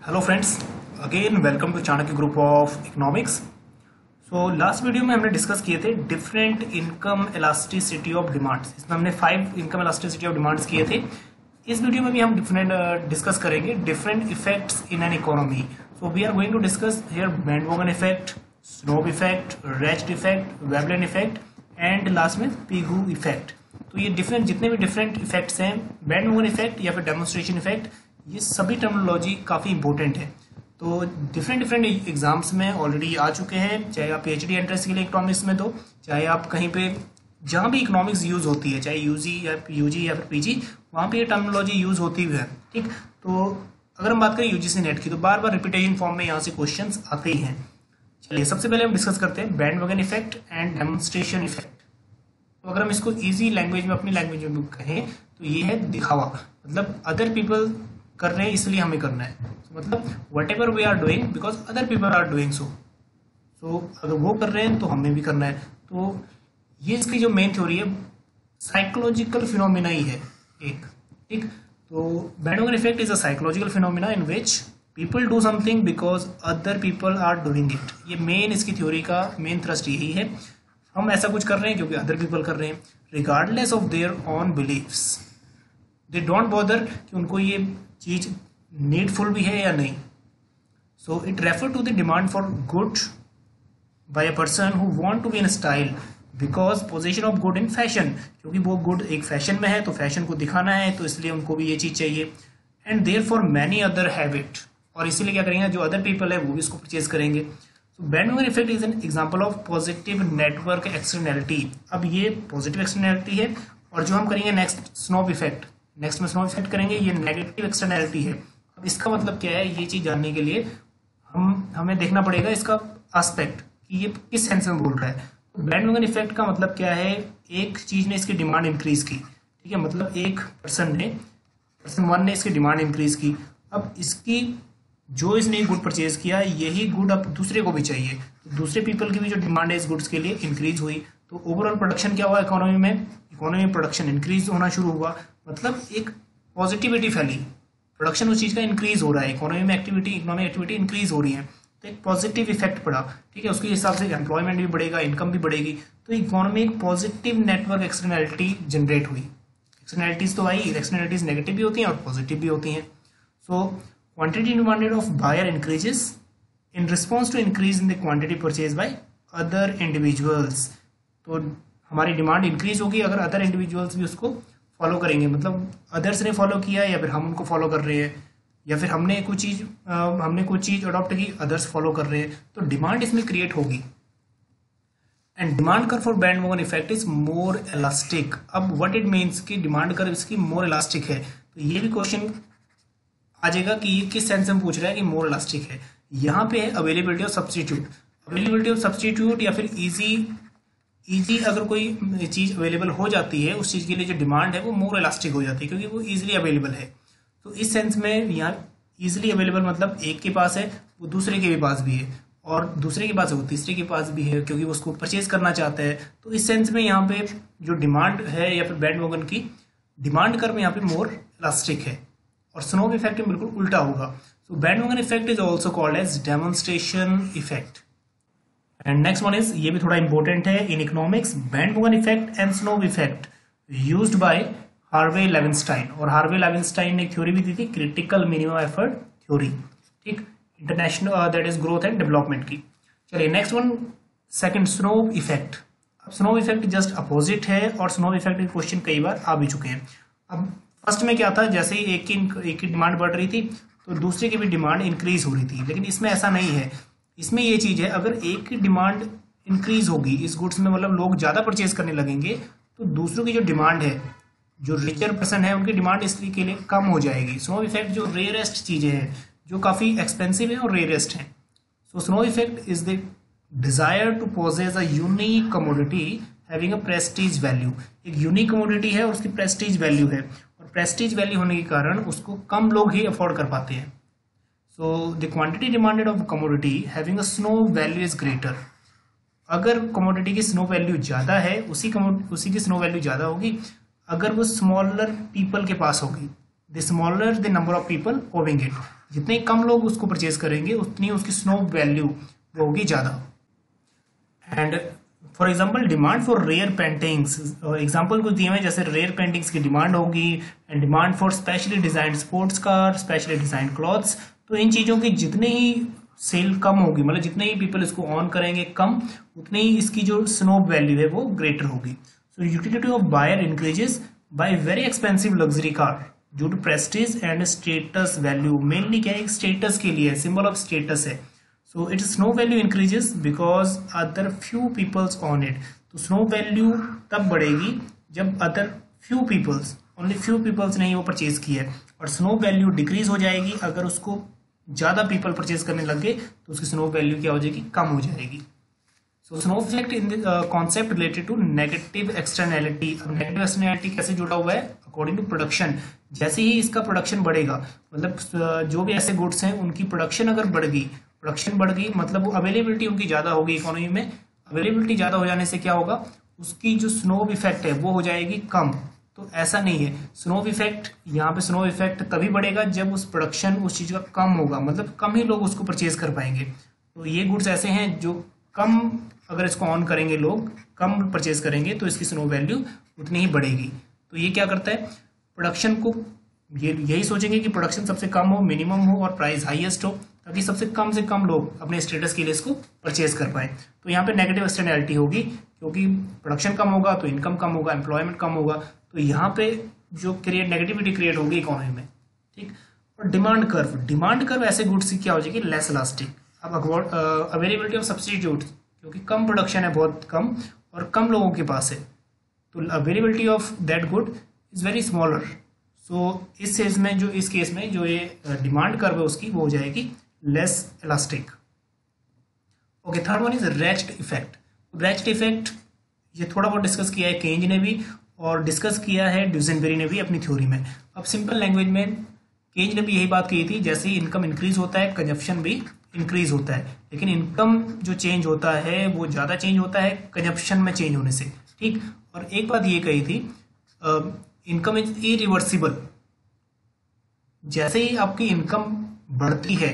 Hello friends again welcome to Chanakya group of economics so last video में हमने discuss किए थे different income elasticity of demands इसमें हमने five income elasticity of demands किए थे। इस वीडियो में भी हम डिफरेंट डिस्कस uh, करेंगे different effects in an economy so we are going to discuss here bandwagon effect snob effect rest effect Veblen effect and last में Pigou effect तो ये डिफरेंट जितने भी डिफरेंट इफेक्ट्स हैं बैंडवोगन इफ़ेक्ट या फिर demonstration effect ये सभी टर्मोलॉजी काफ़ी इंपॉर्टेंट है। तो डिफरेंट डिफरेंट एग्ज़ाम्स में ऑलरेडी आ चुके हैं। चाहे आप पीएचडी एंट्रेंस के लिए इकोनॉमिक्स में दो, चाहे आप कहीं पे जहाँ भी इकोनॉमिक्स यूज़ होती है, चाहे यूजी या यूजी या फिर पीजी वहाँ पे ये टर्मिनोलॉजी यूज़ होती हुई है, ठीक? तो अगर हम बात करें यूजीसी नेट की तो बार बार रिपीटेशन फॉर्म में यहाँ से क्वेश्चन आते ही हैं। चलिए, सबसे पहले हम डिस्कस करते हैं bandwagon effect and demonstration effect तो अगर हम इसको ईजी लैंग्वेज में, अपनी लैंग्वेज में कहें तो ये है दिखावा। मतलब अदर पीपल कर रहे हैं इसलिए हमें करना है। so, मतलब whatever we are doing because other people are doing so so अगर वो कर रहे हैं तो हमें भी करना है। तो ये इसकी जो मेन थ्योरी है साइकोलॉजिकल फिनोमिना ही है एक। ठीक? तो bandwagon effect is a psychological phenomena in which people do something because other people are doing it ये मेन इसकी थ्योरी का मेन थ्रस्ट यही है। हम ऐसा कुछ कर रहे हैं क्योंकि अदर पीपल कर रहे हैं। Regardless of their own beliefs they don't bother कि उनको ये चीज़ नीडफुल भी है या नहीं? So it refer to the demand for good by a person who want to be in style because position of good in fashion क्योंकि वो गुड एक फ़ैशन में है तो फ़ैशन को दिखाना है तो इसलिए उनको भी ये चीज़ चाहिए। And therefore many other habit और इसीलिए क्या करेंगे, जो अदर पीपल है, वो भी इसको परचेज करेंगे। So bandwagon effect is an example of positive network externality अब ये पॉजिटिव एक्सटर्नैलिटी है, और जो हम करेंगे नेक्स्ट स्नोप इफ़ेक्ट नेक्स्ट में स्नो इफ़ेक्ट करेंगे, ये नेगेटिव एक्सटर्नैलिटी है। अब इसका मतलब क्या है? ये चीज़ जानने के लिए हम, हमें देखना पड़ेगा इसका आस्पेक्ट कि ये किस सेंस में बोल रहा है। तो बैंडवैगन इफ़ेक्ट का मतलब क्या है? एक चीज़ ने इसकी डिमांड इंक्रीज की। ठीक है? मतलब एक पर्सन ने पर्सन वन ने इसकी डिमांड इंक्रीज की। अब इसकी, जो इसने गुड परचेज किया, यही गुड अब दूसरे को भी चाहिए। तो दूसरे पीपल की भी जो डिमांड है इस गुड्स के लिए इंक्रीज हुई। तो ओवरऑल प्रोडक्शन क्या हुआ? इकोनॉमी में इकोनॉमी प्रोडक्शन इंक्रीज होना शुरू हुआ। मतलब एक पॉजिटिविटी फैली। प्रोडक्शन उस चीज़ का इंक्रीज हो रहा है इकोनॉमी में एक्टिविटी इकोनॉमिक एक्टिविटी इंक्रीज हो रही है। तो एक पॉजिटिव इफ़ेक्ट पड़ा, ठीक है? उसके हिसाब से एम्प्लॉयमेंट भी बढ़ेगा इनकम भी बढ़ेगी। तो इकोनॉमी एक पॉजिटिव नेटवर्क एक्सटर्नैलिटी जनरेट हुई। एक्सटर्नैलिटीज तो आई एक्सटर्नैलिटीज नेगेटिव भी होती हैं और पॉजिटिव भी होती हैं। So quantity demanded of buyer increases in response to increase in the quantity purchase by other individuals तो हमारी डिमांड इंक्रीज होगी अगर अदर इंडिविजुअल्स भी उसको फॉलो करेंगे। मतलब अदर्स ने फॉलो किया या फिर हम उनको फॉलो कर रहे हैं, या फिर हमने कोई चीज़ हमने कोई चीज़ अडॉप्ट की अदर्स फॉलो कर रहे हैं तो डिमांड इसमें क्रिएट होगी। And demand curve for bandwagon effect is more elastic अब व्हाट इट मीन्स कि डिमांड कर इसकी मोर इलास्टिक है। तो ये भी क्वेश्चन आ जाएगा कि ये किस सेंस में पूछ रहा है कि मोर इलास्टिक है। यहाँ पे है availability of substitute availability of substitute या फिर इजी इजी अगर कोई चीज़ अवेलेबल हो जाती है, उस चीज़ के लिए जो डिमांड है, वो मोर इलास्टिक हो जाती है, क्योंकि वो इजीली अवेलेबल है। तो इस सेंस में यहाँ इजिली अवेलेबल मतलब एक के पास है, वो दूसरे के भी पास भी है, और दूसरे के पास है, वो तीसरे के पास भी है, क्योंकि वो उसको परचेज करना चाहता है। तो इस सेंस में यहाँ पे जो डिमांड है, या फिर बैंड वोगन की डिमांड कर में यहाँ पे मोर इलास्टिक है, और स्नो इफ़ेक्ट में बिल्कुल उल्टा होगा। So bandwagon effect is also called as demonstration effect and next one is ये भी थोड़ा इंपॉर्टेंट है in economics band effect and snob effect used by Harvey Leibenstein और हार्वे लेविनस्टाइन ने थ्योरी भी दी थी क्रिटिकल मिनिमम एफर्ट थ्योरी ठीक? International that is growth and development की। चलिए next one second snob effect अब स्नो इफ़ेक्ट जस्ट अपोजिट है, और स्नो इफ़ेक्ट के क्वेश्चन कई बार आ भी चुके हैं। अब फ़र्स्ट में क्या था? जैसे ही एक की एक की डिमांड बढ़ रही थी तो दूसरे की भी डिमांड इंक्रीज हो रही थी। लेकिन इसमें ऐसा नहीं है। इसमें ये चीज़ है, अगर एक की डिमांड इंक्रीज होगी, इस गुड्स में मतलब लोग ज़्यादा परचेज करने लगेंगे तो दूसरों की जो डिमांड है, जो रिचर पर्सन है, उनकी डिमांड इस के लिए कम हो जाएगी। स्नो इफ़ेक्ट जो रेयरेस्ट चीज़ें हैं, जो काफ़ी एक्सपेंसिव है और रेयरेस्ट हैं। So snob effect is the desire to possess a unique commodity having a prestige value एक यूनिक कमोडिटी है और उसकी प्रेस्टीज वैल्यू है। और प्रेस्टीज वैल्यू होने के कारण उसको कम लोग ही अफोर्ड कर पाते हैं। So the quantity demanded of commodity having a snob value is greater अगर कमोडिटी की स्नो वैल्यू ज़्यादा है, उसी उसी की स्नो वैल्यू ज़्यादा होगी। अगर वो स्मॉलर पीपल के पास होगी the smaller the number of people owning it जितने कम लोग उसको परचेज करेंगे, उतनी उसकी स्नो वैल्यू वो होगी ज़्यादा। And for example demand for rare paintings example कुछ दिए हुए जैसे रेयर पेंटिंग्स की डिमांड होगी and demand for specially design sports car specially design clothes तो इन चीज़ों की जितने ही सेल कम होगी मतलब जितने ही पीपल इसको ऑन करेंगे कम, उतने ही इसकी जो स्नोब वैल्यू है वो ग्रेटर होगी। So utility of buyer increases by very expensive luxury car due to prestige and status value mainly क्या है? स्टेटस के लिए सिंबल ऑफ़ स्टेटस है। So it snob value increases because other few peoples own it तो snob value तब बढ़ेगी जब other few peoples only few peoples ने ही वो परचेज किया है। और स्नो वैल्यू डिक्रीज हो जाएगी अगर उसको ज़्यादा पीपल परचेज करने लग गए तो उसकी स्नो वैल्यू क्या हो जाएगी? कम हो जाएगी। So snob effect in concept related to negative externality अब नेगेटिव एक्सटर्नैलिटी कैसे जुड़ा हुआ है? अकॉर्डिंग टू प्रोडक्शन जैसे ही इसका प्रोडक्शन बढ़ेगा मतलब uh, जो भी ऐसे गुड्स हैं उनकी प्रोडक्शन अगर बढ़ गई प्रोडक्शन बढ़ गई मतलब अवेलेबिलिटी उनकी ज़्यादा होगी इकोनॉमी में अवेलेबिलिटी ज़्यादा हो जाने से क्या होगा? उसकी जो स्नो इफ़ेक्ट है वो हो जाएगी कम। तो ऐसा नहीं है। स्नो इफ़ेक्ट यहाँ पे स्नो इफ़ेक्ट तभी बढ़ेगा जब उस प्रोडक्शन उस चीज़ का कम होगा। मतलब कम ही लोग उसको परचेज कर पाएँगे। तो ये गुड्स ऐसे हैं जो कम अगर इसको ऑन करेंगे लोग, कम परचेज करेंगे तो इसकी स्नो वैल्यू उतनी ही बढ़ेगी। तो ये क्या करता है? प्रोडक्शन को ये, यही सोचेंगे कि प्रोडक्शन सबसे कम हो मिनिमम हो और प्राइस हाईएस्ट हो, ताकि सबसे कम से कम लोग अपने स्टेटस के लिए इसको परचेज कर पाए। तो यहाँ पे नेगेटिव एक्सटर्नैलिटी होगी। क्योंकि प्रोडक्शन कम होगा तो इनकम कम होगा एम्प्लॉयमेंट कम होगा तो यहाँ पे जो क्रिएट नेगेटिविटी क्रिएट होगी इकोनॉमी में, ठीक? और डिमांड कर्व डिमांड कर्व ऐसे गुड्स की क्या हो जाएगी? लेस इलास्टिक अब अवेलेबिलिटी ऑफ़ सब्सिट्यूट क्योंकि कम प्रोडक्शन है, बहुत कम, और कम लोगों के पास है तो availability of that good is very smaller so इस केस में जो इस केस में जो ये डिमांड कर्व है, उसकी वो हो जाएगी less elastic okay third one is rest effect rest effect ये थोड़ा बहुत डिस्कस किया है केंज ने भी और डिस्कस किया है ड्यूजनबेरी ने भी अपनी थ्योरी में। अब सिंपल लैंग्वेज में केज ने भी यही बात कही थी, जैसे ही इनकम इंक्रीज होता है कंजप्शन भी इंक्रीज होता है। लेकिन इनकम जो चेंज होता है, वो ज़्यादा चेंज होता है कंजप्शन में चेंज होने से। ठीक? और एक बात ये कही थी इनकम इज़ इरिवर्सिबल जैसे ही आपकी इनकम बढ़ती है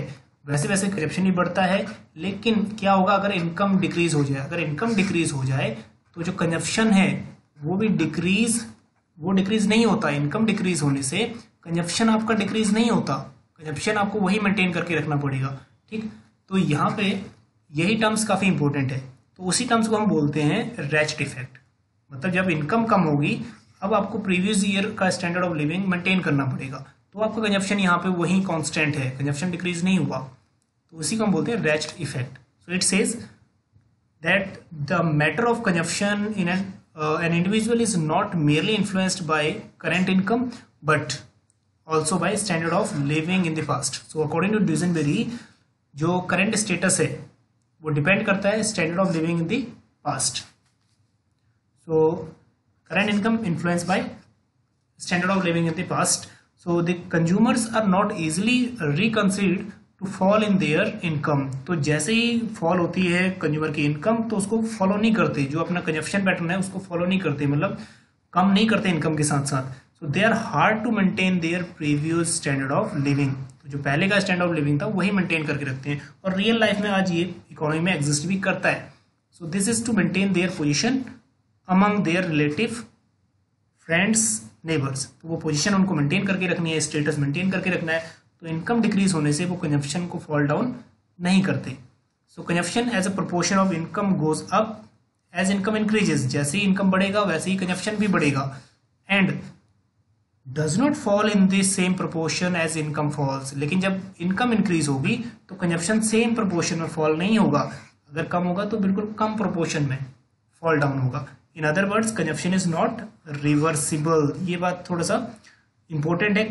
वैसे वैसे करप्शन भी बढ़ता है, लेकिन क्या होगा अगर इनकम डिक्रीज हो जाए? अगर इनकम डिक्रीज हो जाए तो जो कंजप्शन है, वो भी डिक्रीज वो डिक्रीज नहीं होता। इनकम डिक्रीज होने से कंजप्शन आपका डिक्रीज नहीं होता। कंजप्शन आपको वही मेंटेन करके रखना पड़ेगा, ठीक? तो यहाँ पे यही टर्म्स काफ़ी इंपॉर्टेंट है। तो उसी टर्म्स को हम बोलते हैं रेस्ट इफ़ेक्ट मतलब जब इनकम कम होगी, अब आपको प्रीवियस ईयर का स्टैंडर्ड ऑफ़ लिविंग मेंटेन करना पड़ेगा। तो आपका कंजप्शन यहाँ पे वही कांस्टेंट है। कंजप्शन डिक्रीज नहीं हुआ। तो उसी को हम बोलते हैं rest effect so it says that the matter of consumption in an an individual is not merely influenced by current income but also by standard of living in the past so according to Duesenberry जो current status है, वो depend करता है standard of living in the past so current income influence by standard of living in the past so the consumers are not easily reconciled to fall in their income तो जैसे ही fall होती है consumer की income तो उसको follow नहीं करते। जो अपना कंजप्शन पैटर्न है, उसको फॉलो नहीं करते मतलब कम नहीं करते इनकम के साथ साथ so they are hard to maintain their previous standard of living जो पहले का स्टैंडर्ड ऑफ़ लिविंग था, वही मेंटेन करके रखते हैं। और रियल लाइफ में आज ये इकोनॉमी में एग्जिस्ट भी करता है। So this is to maintain their position among their relative friends neighbours तो वो पोजिशन उनको मेंटेन करके रखनी है स्टेटस मेंटेन करके रखना है। तो इनकम डिक्रीज होने से वो कंजप्शन को फॉल डाउन नहीं करते। So consumption as a proportion of income goes up as income increases जैसे ही इनकम बढ़ेगा, वैसे ही कंजप्शन भी बढ़ेगा। And does not fall in the same proportion as income falls लेकिन जब इनकम इंक्रीज होगी तो कंजप्शन सेम प्रपोर्शन में फॉल नहीं होगा। अगर कम होगा तो बिल्कुल कम प्रोपोर्शन में फॉल डाउन होगा। In other words consumption is not reversible ये बात थोड़ा सा इंपॉर्टेंट है।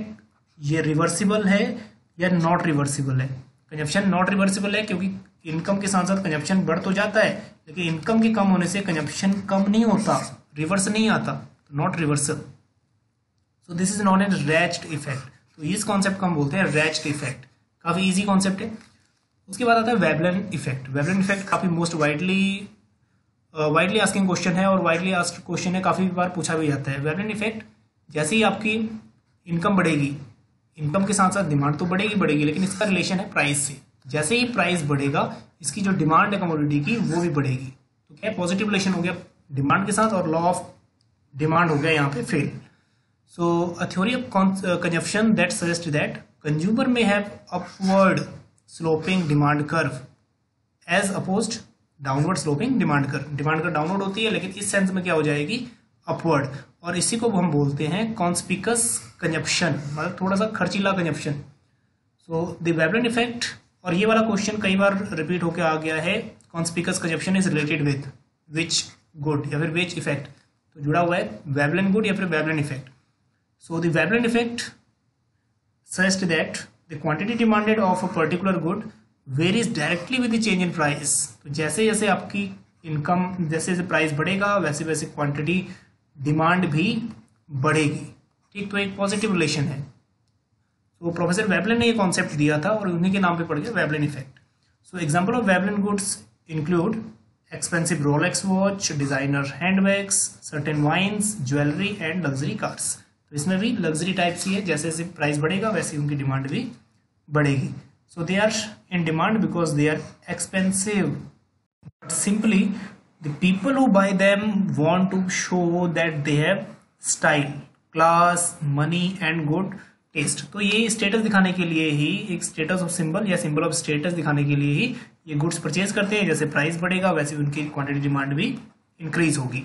ये रिवर्सिबल है या नॉट रिवर्सिबल है? कंजप्शन नॉट रिवर्सिबल है क्योंकि इनकम के साथ साथ कंजप्शन बढ़ तो जाता है, लेकिन इनकम के कम होने से कंजप्शन कम नहीं होता रिवर्स नहीं आता not reversal so this is not an ratchet effect तो इस कॉन्सेप्ट को हम बोलते हैं रैच्ड इफ़ेक्ट काफ़ी इजी कॉन्सेप्ट है। उसके बाद आता है वेबलन इफ़ेक्ट वेबलन इफ़ेक्ट काफ़ी most widely widely asking question है और वाइडली आस्क क्वेश्चन है, काफ़ी बार पूछा भी जाता है। वेबलन इफ़ेक्ट जैसे ही आपकी इनकम बढ़ेगी इनकम के साथ साथ डिमांड तो बढ़ेगी बढ़ेगी, लेकिन इसका रिलेशन है प्राइस से। जैसे ही प्राइस बढ़ेगा, इसकी जो डिमांड है कमोडिटी की, वो भी बढ़ेगी। तो क्या पॉजिटिव रिलेशन हो गया डिमांड के साथ और लॉ ऑफ़ डिमांड हो गया यहाँ पे fail so a theory of consumption that suggest that consumer may have upward sloping demand curve as opposed downward sloping demand curve demand curve downward होती है, लेकिन इस सेंस में क्या हो जाएगी? अपवर्ड और इसी को हम बोलते हैं कॉन्स्पिकस कंजप्शन मतलब थोड़ा सा खर्चीला consumption so the Veblen effect और ये वाला क्वेश्चन कई बार रिपीट होकर आ गया है conspicuous consumption is related with which good या फिर विच इफ़ेक्ट तो जुड़ा हुआ है वेबलन गुड या फिर Veblen effect so the Veblen effect suggest that the quantity demanded of a particular good varies directly with the change in price तो जैसे जैसे आपकी इनकम जैसे जैसे प्राइस बढ़ेगा वैसे वैसे क्वांटिटी डिमांड भी बढ़ेगी। ठीक तो एक पॉजिटिव रिलेशन है। तो प्रोफेसर वेबलिन ने ये कॉन्सेप्ट दिया था और उन्हीं के नाम पे पड़ गया Veblen effect so example of Veblen goods include expensive Rolex watch designer handbags certain wines jewellery and luxury cars तो इसमें भी लग्जरी टाइप सी है, जैसे जैसे प्राइस बढ़ेगा, वैसे उनकी डिमांड भी बढ़ेगी। So they are in demand because they are expensive simply the people who buy them want to show that they have style, class, money and good taste तो ये स्टेटस दिखाने के लिए ही एक स्टेटस ऑफ़ सिंबल या symbol of status दिखाने के लिए ही ये गुड्स परचेज करते हैं। जैसे प्राइस बढ़ेगा वैसे क्वांटिटी डिमांड भी इंक्रीज होगी।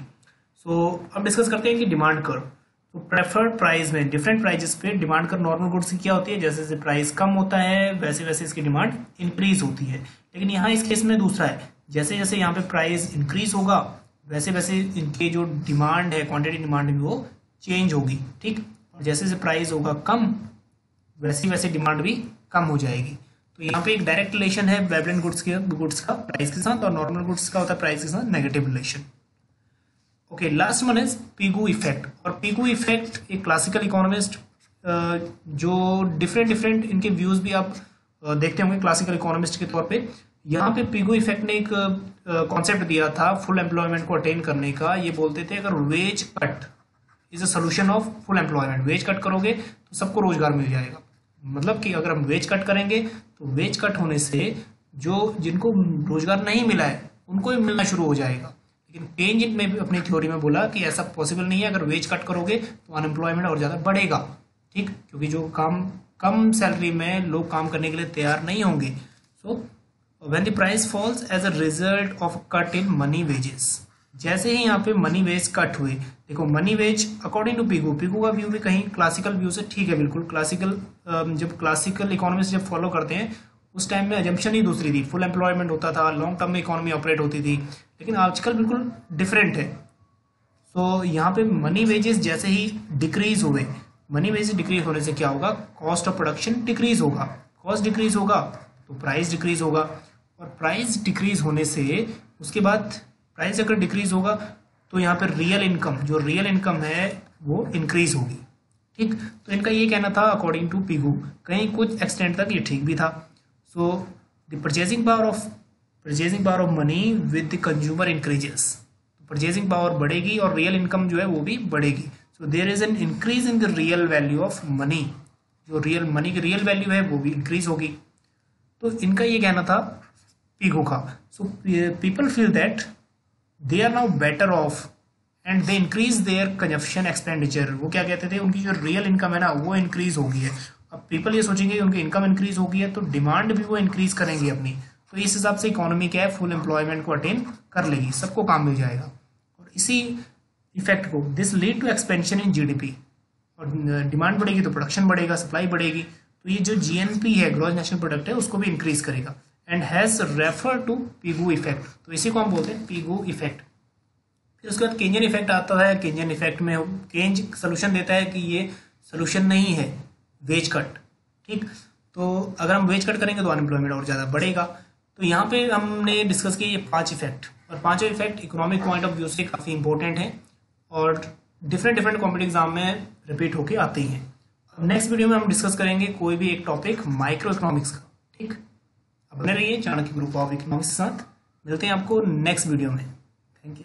सो so, अब डिस्कस करते हैं कि डिमांड कर्व तो प्रेफर्ड प्राइस में डिफरेंट प्राइजेस पे डिमांड कर नॉर्मल गुड्स की क्या होती है? जैसे जैसे प्राइस कम होता है वैसे वैसे इसकी डिमांड इंक्रीज होती है। लेकिन यहाँ इस केस में दूसरा है। जैसे जैसे यहाँ पे प्राइस इंक्रीज होगा वैसे वैसे इनके जो डिमांड है क्वांटिटी डिमांड भी वो चेंज होगी, ठीक? और जैसे जैसे प्राइस होगा कम वैसे वैसे डिमांड भी कम हो जाएगी। तो यहाँ पे एक डायरेक्ट रिलेशन है वेबलेंट गुड्स के गुड्स का प्राइस के साथ और नॉर्मल गुड्स का होता है प्राइस के साथ negative relation okay last one is Pigou effect और पीगू इफ़ेक्ट एक क्लासिकल इकोनॉमिस्ट जो डिफरेंट डिफरेंट इनके व्यूज़ भी आप देखते होंगे क्लासिकल इकोनॉमिस्ट के तौर पे। यहाँ पे पीगू इफ़ेक्ट ने एक कॉन्सेप्ट दिया था फुल एम्प्लॉयमेंट को अटेन करने का। ये बोलते थे, अगर wage cut is a solution of full employment wage cut करोगे तो सबको रोज़गार मिल जाएगा। मतलब कि अगर हम वेज कट करेंगे तो वेज कट होने से जो, जिनको रोज़गार नहीं मिला है, उनको भी मिलना शुरू हो जाएगा। लेकिन पेंजिट में भी अपनी थ्योरी में बोला कि ऐसा पॉसिबल नहीं है, अगर वेज कट करोगे तो अनएम्प्लॉयमेंट और ज़्यादा बढ़ेगा। ठीक? क्योंकि जो काम, कम सैलरी में लोग काम करने के लिए तैयार नहीं होंगे। So when the price falls as a result of cut in money wages जैसे ही यहाँ पे मनी वेज कट हुए, देखो money wage according to Pigou Pigou का व्यू भी कहीं क्लासिकल व्यू से ठीक है बिल्कुल क्लासिकल जब क्लासिकल इकोनॉमिस्ट जब फॉलो करते हैं, उस टाइम में एजम्पन ही दूसरी थी फुल एम्प्लॉयमेंट होता था लॉन्ग टर्म में इकोनॉमी ऑपरेट होती थी, लेकिन आजकल बिल्कुल डिफरेंट है। तो यहाँ पे मनी वेजेस जैसे ही डिक्रीज हुए मनी वेजेस डिक्रीज होने से क्या होगा? कॉस्ट ऑफ़ प्रोडक्शन डिक्रीज होगा। कॉस्ट डिक्रीज होगा तो प्राइस डिक्रीज होगा। और प्राइस डिक्रीज होने से, उसके बाद प्राइस अगर डिक्रीज होगा तो यहाँ पर रियल इनकम जो रियल इनकम है, वो इंक्रीज होगी। ठीक? तो इनका ये कहना था अकॉर्डिंग टू पीगू कहीं कुछ एक्सटेंट तक ये ठीक भी था। So the purchasing power of purchasing power of money with the consumer increases purchasing power बढ़ेगी और रियल इनकम जो है, वो भी बढ़ेगी। So there is an increase in the real value of money जो रियल मनी की रियल वैल्यू है, वो भी इंक्रीज होगी। तो इनका ये कहना था का so people feel that they are now better off and they increase their consumption expenditure वो क्या कहते थे? उनकी जो रियल इनकम है ना, वो इंक्रीज होगी है। अब पीपल ये सोचेंगे उनकी इनकम इंक्रीज होगी है तो डिमांड भी वो इंक्रीज करेंगे अपनी। तो इस हिसाब से इकोनॉमी क्या है? फुल एम्प्लॉयमेंट को अटेन कर लेगी। सबको काम मिल जाएगा। और इसी इफ़ेक्ट को this lead to expansion in GDP और डिमांड बढ़ेगी तो प्रोडक्शन बढ़ेगा सप्लाई बढ़ेगी। तो ये जो जीएनपी है ग्रोथ नेशनल प्रोडक्ट है, उसको भी इंक्रीज करेगा। And has refer to Pigou effect तो इसी को हम बोलते हैं पीगू इफ़ेक्ट फिर उसके बाद केंजन इफ़ेक्ट आता है। केंजन इफ़ेक्ट में केंज सोल्यूशन देता है कि ये सोल्यूशन नहीं है वेज कट ठीक? तो अगर हम वेज कट करेंगे तो अनएम्प्लॉयमेंट और ज़्यादा बढ़ेगा। तो यहाँ पे हमने डिस्कस किया ये पाँच इफ़ेक्ट और पाँचों effect economic point of view से काफ़ी इंपॉर्टेंट है और डिफरेंट डिफरेंट कॉम्पिटिव एग्ज़ाम में रिपीट होके आते हैं नेक्स्ट वीडियो में हम डिस्कस करेंगे कोई भी एक टॉपिक माइक्रो इकोनॉमिक्स का। ठीक? बने रहिए, चाणक्य ग्रुप ऑफ़ इकोनॉमिक्स के साथ मिलते हैं आपको नेक्स्ट वीडियो में। Thank you